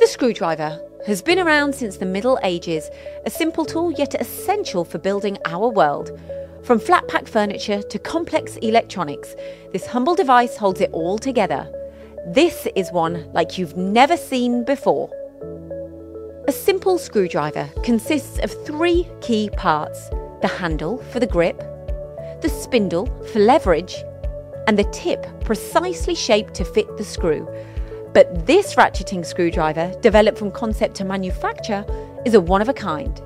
The screwdriver has been around since the Middle Ages, a simple tool yet essential for building our world. From flat pack furniture to complex electronics, this humble device holds it all together. This is one like you've never seen before. A simple screwdriver consists of three key parts the handle for the grip, the spindle for leverage, and the tip precisely shaped to fit the screw. But this ratcheting screwdriver, developed from concept to manufacture, is a one of a kind.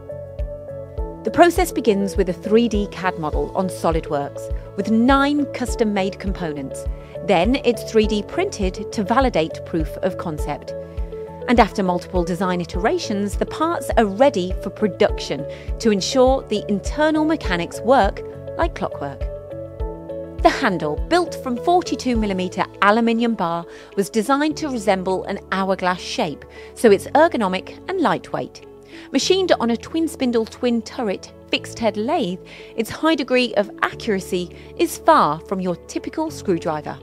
The process begins with a 3D CAD model on SolidWorks with nine custom made components. Then it's 3D printed to validate proof of concept. And after multiple design iterations, the parts are ready for production to ensure the internal mechanics work like clockwork. The handle, built from 42mm aluminium bar, was designed to resemble an hourglass shape, so it's ergonomic and lightweight. Machined on a twin spindle twin turret fixed head lathe, its high degree of accuracy is far from your typical screwdriver.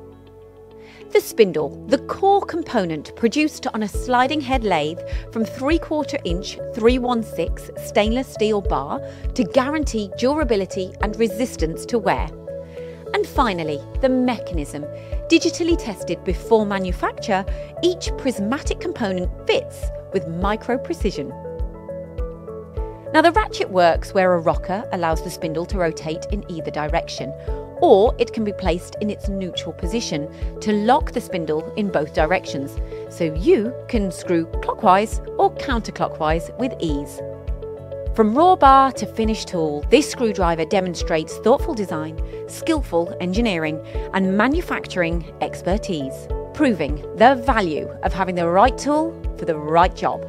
The spindle, the core component produced on a sliding head lathe from 3 quarter inch 316 stainless steel bar to guarantee durability and resistance to wear. And finally, the mechanism. Digitally tested before manufacture, each prismatic component fits with micro precision. Now, the ratchet works where a rocker allows the spindle to rotate in either direction, or it can be placed in its neutral position to lock the spindle in both directions, so you can screw clockwise or counterclockwise with ease. From raw bar to finished tool, this screwdriver demonstrates thoughtful design, skillful engineering, and manufacturing expertise, proving the value of having the right tool for the right job.